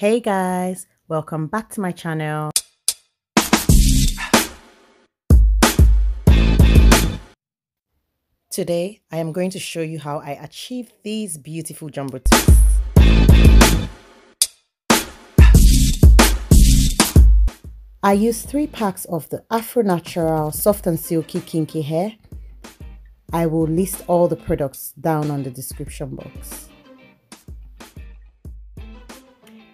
Hey guys, welcome back to my channel. Today, I am going to show you how I achieved these beautiful jumbo twists. I used three packs of the Afro Natural Soft and Silky Kinky Hair. I will list all the products down on the description box.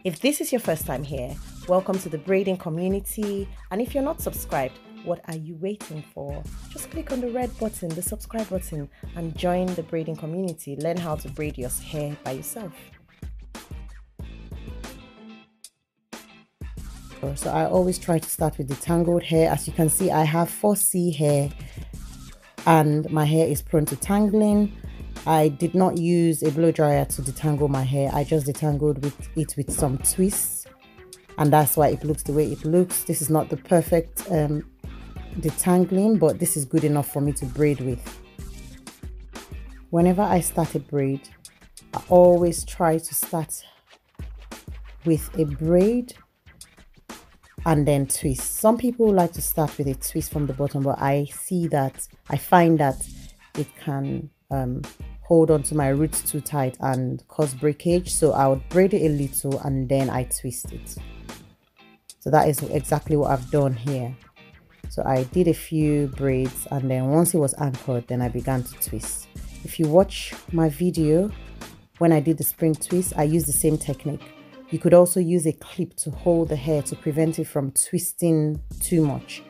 If this is your first time here, welcome to the braiding community. And if you're not subscribed, what are you waiting for? Just click on the red button, the subscribe button, and join the braiding community. Learn how to braid your hair by yourself. So I always try to start with the tangled hair. As you can see, I have 4C hair and my hair is prone to tangling. I did not use a blow dryer to detangle my hair. I just detangled with it with some twists and that's why it looks the way it looks. This is not the perfect um, detangling, but this is good enough for me to braid with. Whenever I start a braid, I always try to start with a braid and then twist. Some people like to start with a twist from the bottom, but I see that, I find that it can um, hold on to my roots too tight and cause breakage. So I would braid it a little and then I twist it. So that is exactly what I've done here. So I did a few braids and then once it was anchored, then I began to twist. If you watch my video, when I did the spring twist, I used the same technique. You could also use a clip to hold the hair to prevent it from twisting too much.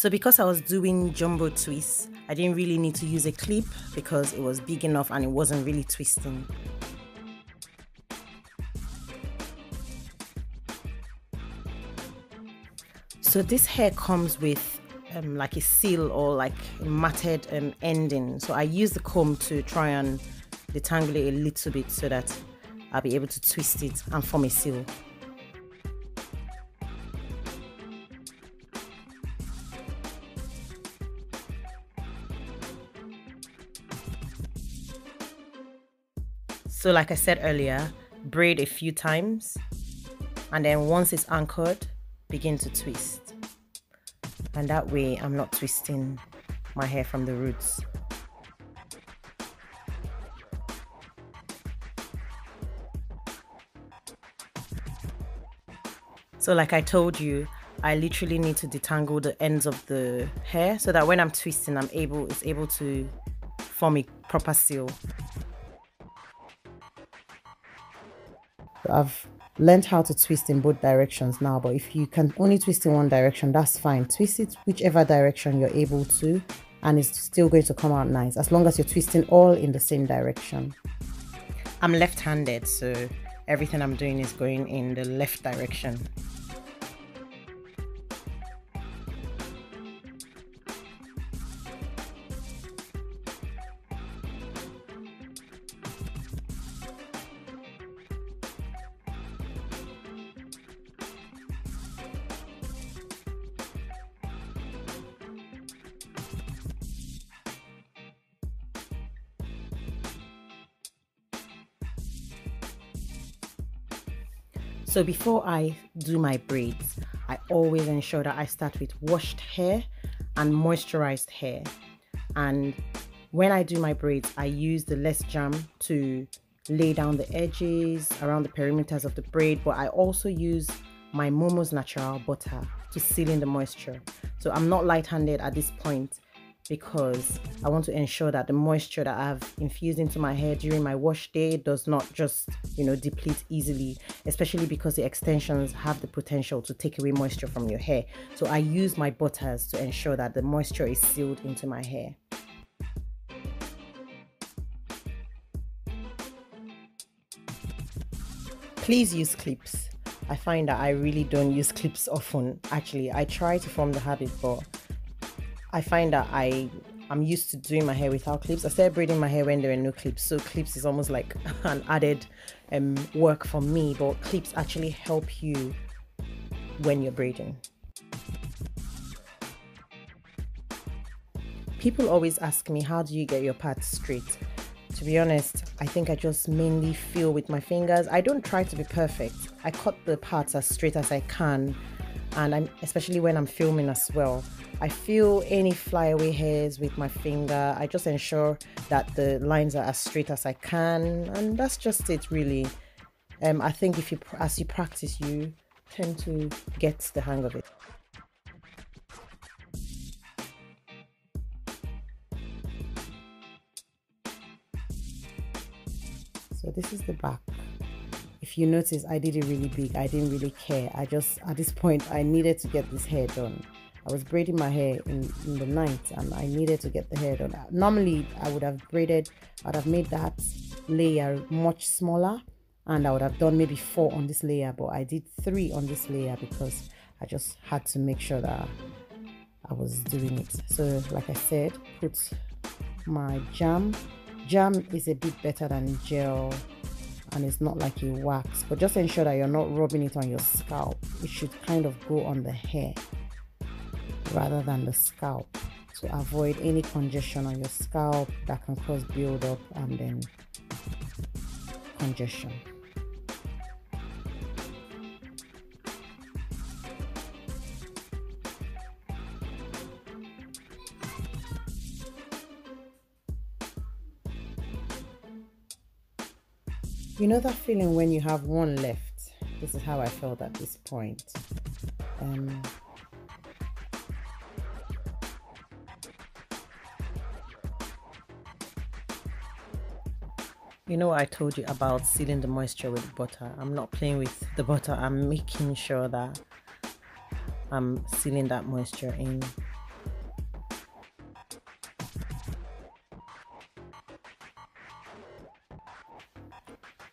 So because I was doing jumbo twists, I didn't really need to use a clip because it was big enough and it wasn't really twisting. So this hair comes with um, like a seal or like a matted um, ending. So I use the comb to try and detangle it a little bit so that I'll be able to twist it and form a seal. So like I said earlier, braid a few times and then once it's anchored, begin to twist. And that way I'm not twisting my hair from the roots. So like I told you, I literally need to detangle the ends of the hair so that when I'm twisting, I'm able, it's able to form a proper seal. I've learned how to twist in both directions now but if you can only twist in one direction that's fine. Twist it whichever direction you're able to and it's still going to come out nice as long as you're twisting all in the same direction. I'm left-handed so everything i'm doing is going in the left direction So before I do my braids, I always ensure that I start with washed hair and moisturized hair. And when I do my braids, I use the Let's Jam to lay down the edges around the perimeters of the braid, but I also use my Momo's Natural butter to seal in the moisture. So I'm not light-handed at this point because I want to ensure that the moisture that I've infused into my hair during my wash day does not just, you know, deplete easily, especially because the extensions have the potential to take away moisture from your hair. So I use my butters to ensure that the moisture is sealed into my hair. Please use clips. I find that I really don't use clips often. Actually, I try to form the habit, but I find that I I'm used to doing my hair without clips. I started braiding my hair when there were no clips, so clips is almost like an added um, work for me. But clips actually help you when you're braiding. People always ask me, how do you get your parts straight? to be honest, I think I just mainly feel with my fingers. I don't try to be perfect. I cut the parts as straight as I can, and I'm especially when I'm filming as well. I feel any flyaway hairs with my finger. I just ensure that the lines are as straight as I can, and that's just it really. Um, I think if you as you practice, you tend to get the hang of it. So this is the back. You notice, I did it really big. I didn't really care. I just, at this point, I needed to get this hair done. I was braiding my hair in, in the night and I needed to get the hair done. Normally, I would have braided, I'd have made that layer much smaller and I would have done maybe four on this layer, but I did three on this layer because I just had to make sure that I was doing it. So, like I said, put my jam Jam is a bit better than gel and it's not like a wax, but just ensure that you're not rubbing it on your scalp. It should kind of go on the hair rather than the scalp to avoid any congestion on your scalp that can cause buildup and then congestion. You know that feeling when you have one left? This is how I felt at this point. Um, you know I told you about sealing the moisture with butter. I'm not playing with the butter. I'm making sure that I'm sealing that moisture in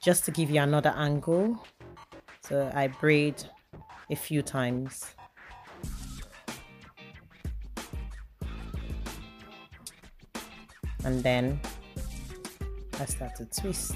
just to give you another angle. So I braid a few times. And then I start to twist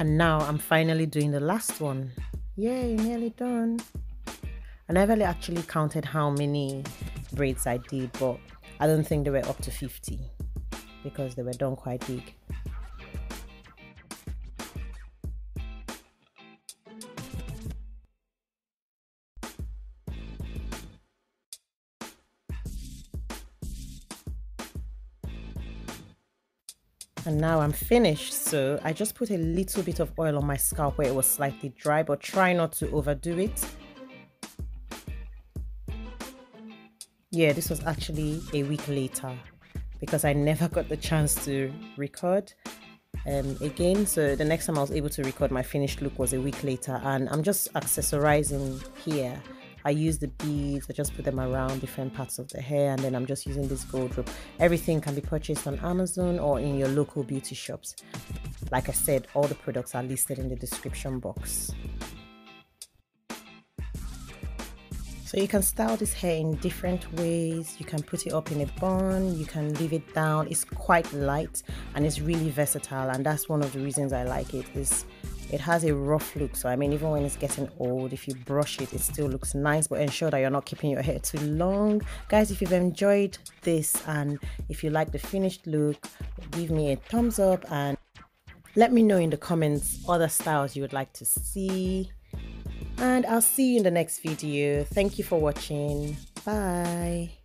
And now I'm finally doing the last one. Yay, nearly done. I never actually counted how many braids I did, but I don't think they were up to 50 because they were done quite big. And now I'm finished. So I just put a little bit of oil on my scalp where it was slightly dry but try not to overdo it. Yeah this was actually a week later because I never got the chance to record um, again. So the next time I was able to record my finished look was a week later and I'm just accessorizing here I use the beads, I just put them around different parts of the hair, and then I'm just using this gold rope. Everything can be purchased on Amazon or in your local beauty shops. Like I said, all the products are listed in the description box. So you can style this hair in different ways. You can put it up in a bun, you can leave it down. It's quite light and it's really versatile and that's one of the reasons I like it is it has a rough look. So i mean even when it's getting old if you brush it it still looks nice but ensure that you're not keeping your hair too long. Guys if you've enjoyed this and if you like the finished look give me a thumbs up and let me know in the comments other styles you would like to see. And i'll see you in the next video. Thank you for watching. Bye